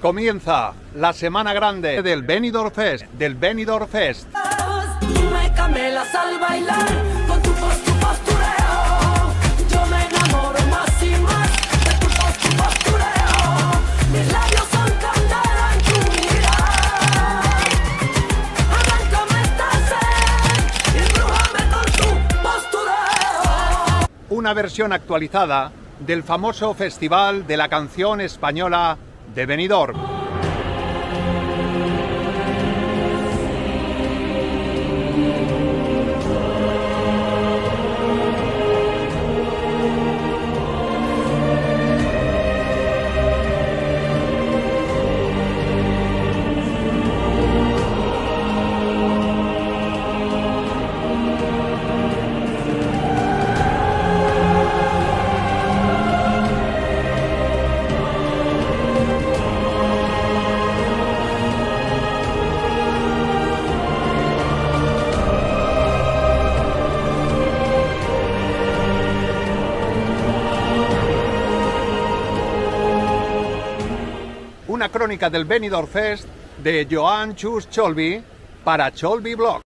Comienza la semana grande del Benidorm Fest, del Benidorm Fest. Tú me camelas al bailar con tu post, tu postureo. Yo me enamoro más y más de tu post, tu postureo. Mis labios son candela en tu mirar. Arráncame esta sed y embrújame con tu postureo. Una versión actualizada del famoso Festival de la Canción Española de Benidorm. Crónica del Benidorm Fest de Joan Chus Cholby para Cholby Blog.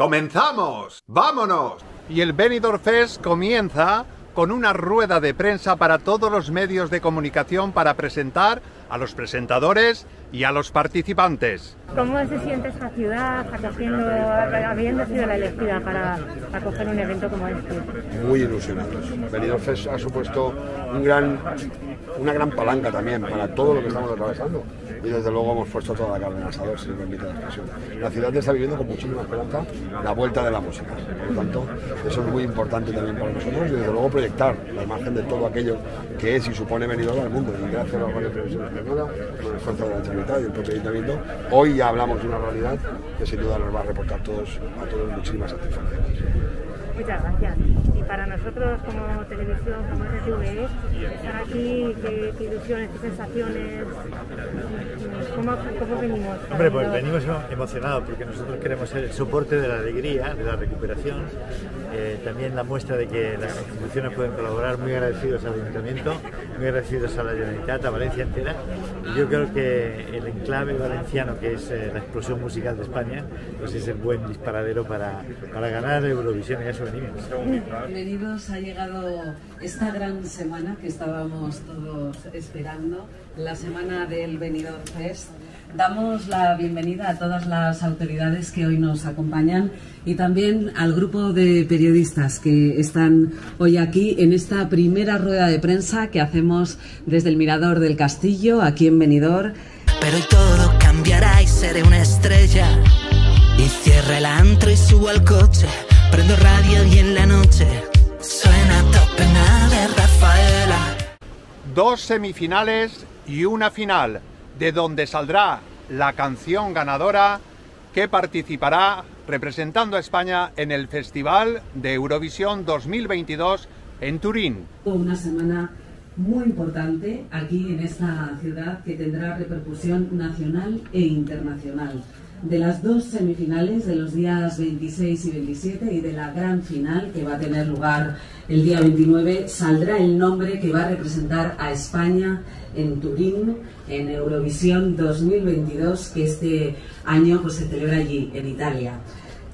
¡Comenzamos! ¡Vámonos! Y el Benidorm Fest comienza con una rueda de prensa para todos los medios de comunicación para presentar a los presentadores y a los participantes. ¿Cómo se siente esta ciudad acogiendo, habiendo sido la elegida para acoger un evento como este? muy ilusionados. Benidorm Fest ha supuesto un gran, una gran palanca también para todo lo que estamos atravesando. Y desde luego hemos puesto toda la carne en asador, si me permite la expresión. La ciudad está viviendo con muchísima esperanza la vuelta de la música. Por lo tanto, eso es muy importante también para nosotros y desde luego proyectar la imagen de todo aquello que es y supone Benidorm al mundo. Y gracias a la Con el esfuerzo de la Generalitat y el propio Ayuntamiento, hoy ya hablamos de una realidad que sin duda nos va a reportar todos, a todos muchísimas satisfacciones. Muchas gracias. Y para nosotros como televisión, como RTV, estar aquí, qué, qué ilusiones, qué sensaciones, ¿cómo, cómo venimos? Hombre, pues venimos emocionados porque nosotros queremos ser el soporte de la alegría, de la recuperación, eh, también la muestra de que las instituciones pueden colaborar, muy agradecidos al Ayuntamiento, agradecidos a la Generalitat, a Valencia entera, yo creo que el enclave valenciano, que es eh, la explosión musical de España, pues es el buen disparadero para, para ganar Eurovisión y a eso venimos. Bienvenidos, ha llegado esta gran semana que estábamos todos esperando, la semana del Benidorm Fest. Damos la bienvenida a todas las autoridades que hoy nos acompañan y también al grupo de periodistas que están hoy aquí en esta primera rueda de prensa que hacemos desde el Mirador del Castillo, aquí en Benidorm. Pero hoy todo cambiará y seré una estrella. Y cierro el antro y subo al coche. Prendo radio y en la noche suena top pena de Rafaela. Dos semifinales y una final, de donde saldrá la canción ganadora que participará representando a España en el Festival de Eurovisión 2022 en Turín. Una semana muy importante aquí en esta ciudad que tendrá repercusión nacional e internacional. De las dos semifinales de los días 26 y 27 y de la gran final que va a tener lugar el día 29 saldrá el nombre que va a representar a España en Turín en Eurovisión 2022 que este año pues, se celebra allí en Italia.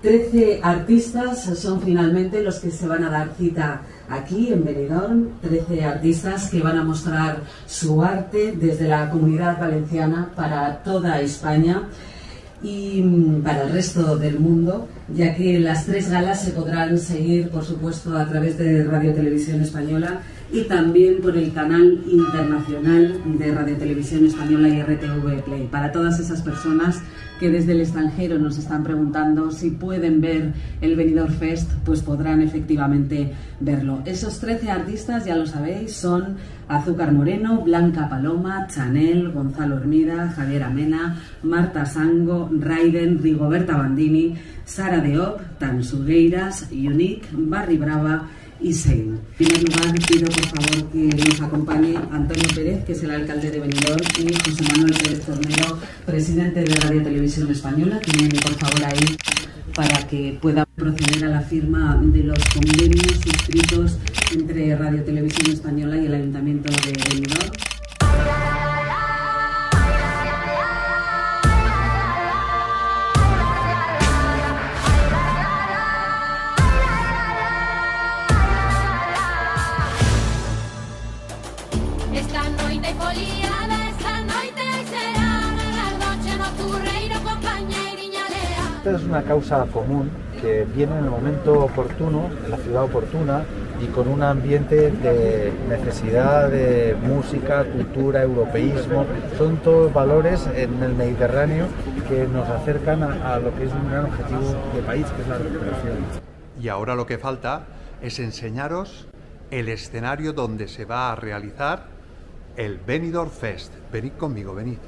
Trece artistas son finalmente los que se van a dar cita aquí en Benidorm. Trece artistas que van a mostrar su arte desde la comunidad valenciana para toda España y mm, para el resto del mundo, ya que las tres galas se podrán seguir, por supuesto, a través de Radio Televisión Española y también por el canal internacional de Radio Televisión Española y RTV Play. Para todas esas personas que desde el extranjero nos están preguntando si pueden ver el Benidorm Fest, pues podrán efectivamente verlo. Esos 13 artistas, ya lo sabéis, son Azúcar Moreno, Blanca Paloma, Chanel, Gonzalo Hermida, Javier Amena, Marta Sango, Raiden, Rigoberta Bandini, Sara Deop, Tansugueiras, Unique, Barry Brava y Sein. En primer lugar, pido por favor que nos acompañe Antonio Pérez, que es el alcalde de Benidorm, y José Manuel Pérez Tornero, presidente de Radio Televisión Española, viene por favor ahí para que pueda proceder a la firma de los convenios suscritos entre Radio Televisión Española y el Ayuntamiento de Benidorm. Esta noite foliada, esta noite será nocturreiro, leal Esta es una causa común que viene en el momento oportuno, en la ciudad oportuna y con un ambiente de necesidad de música, cultura, europeísmo. Son todos valores en el Mediterráneo que nos acercan a, a lo que es un gran objetivo de país, que es la recuperación. Y ahora lo que falta es enseñaros el escenario donde se va a realizar el Benidorm Fest. Venid conmigo, venid.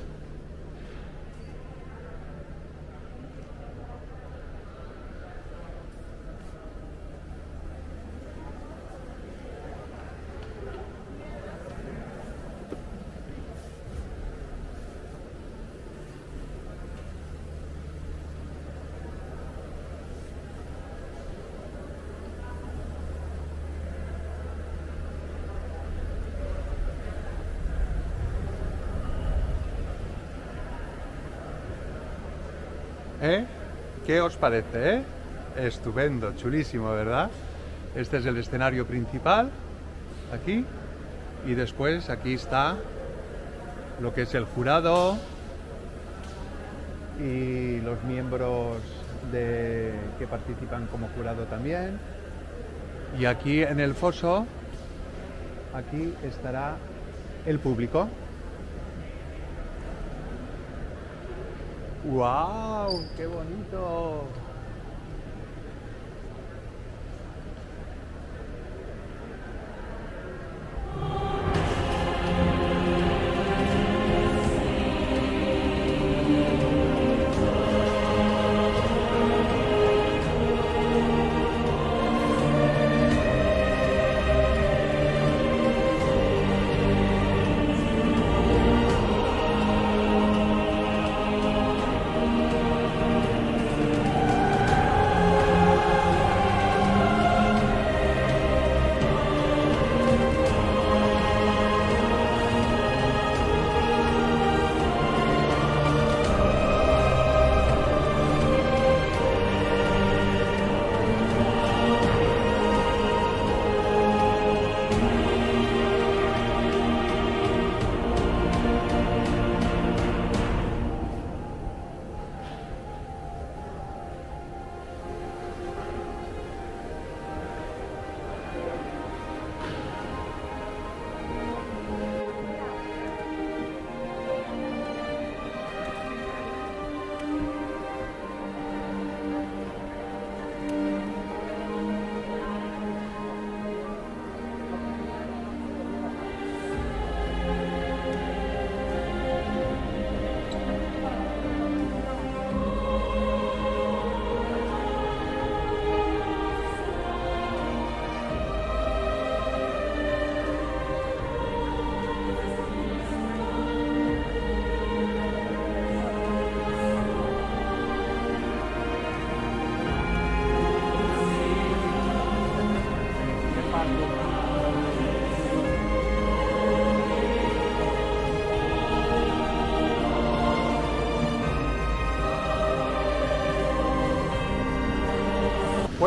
¿Eh? ¿Qué os parece, eh? Estupendo, chulísimo, ¿verdad? Este es el escenario principal, aquí, y después aquí está lo que es el jurado y los miembros de, que participan como jurado también. Y aquí en el foso, aquí estará el público. ¡Wow! ¡Qué bonito!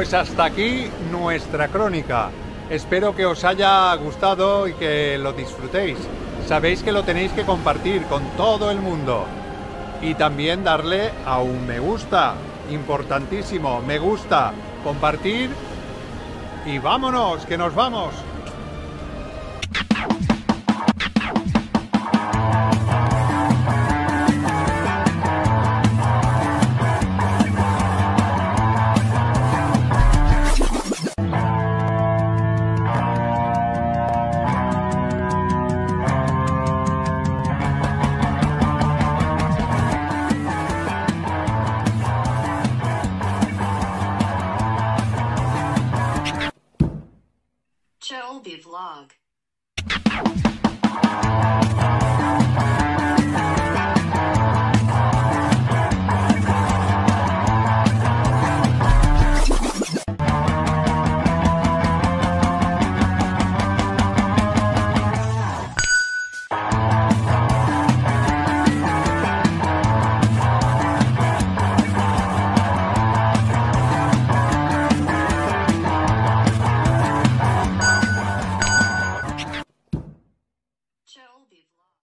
Pues hasta aquí nuestra crónica. Espero que os haya gustado y que lo disfrutéis. Sabéis que lo tenéis que compartir con todo el mundo. Y también darle a un me gusta. Importantísimo. Me gusta. Compartir. Y vámonos, que nos vamos. Vlog.